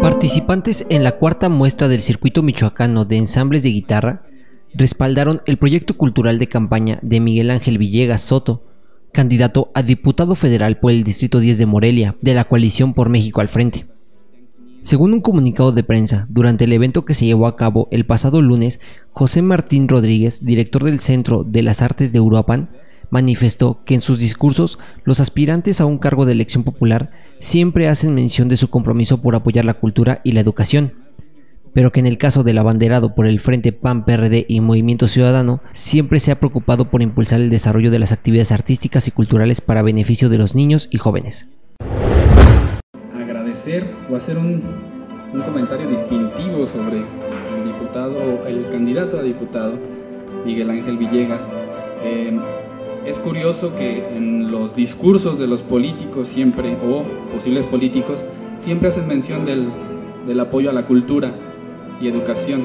participantes en la cuarta muestra del circuito michoacano de ensambles de guitarra respaldaron el proyecto cultural de campaña de Miguel Ángel Villegas Soto, candidato a diputado federal por el Distrito 10 de Morelia, de la coalición por México al frente. Según un comunicado de prensa, durante el evento que se llevó a cabo el pasado lunes, José Martín Rodríguez, director del Centro de las Artes de Uruapan, manifestó que en sus discursos los aspirantes a un cargo de elección popular siempre hacen mención de su compromiso por apoyar la cultura y la educación, pero que en el caso del abanderado por el Frente PAN PRD y Movimiento Ciudadano siempre se ha preocupado por impulsar el desarrollo de las actividades artísticas y culturales para beneficio de los niños y jóvenes o hacer un, comentario distintivo sobre el diputado, el candidato a diputado, Miguel Ángel Villegas. Eh, es curioso que en los discursos de los políticos siempre, o posibles políticos, siempre hacen mención del, del apoyo a la cultura y educación.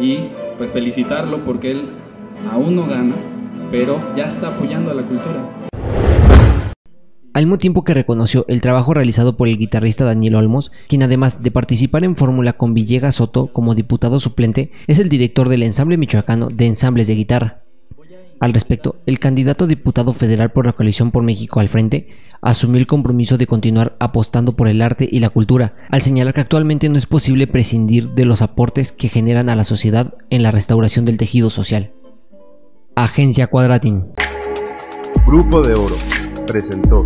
Y pues felicitarlo porque él aún no gana, pero ya está apoyando a la cultura al mismo tiempo que reconoció el trabajo realizado por el guitarrista Daniel Olmos, quien además de participar en fórmula con Villegas Soto como diputado suplente, es el director del ensamble michoacano de ensambles de guitarra. Al respecto, el candidato a diputado federal por la coalición por México al frente asumió el compromiso de continuar apostando por el arte y la cultura, al señalar que actualmente no es posible prescindir de los aportes que generan a la sociedad en la restauración del tejido social. Agencia Cuadratín. Grupo de Oro presentó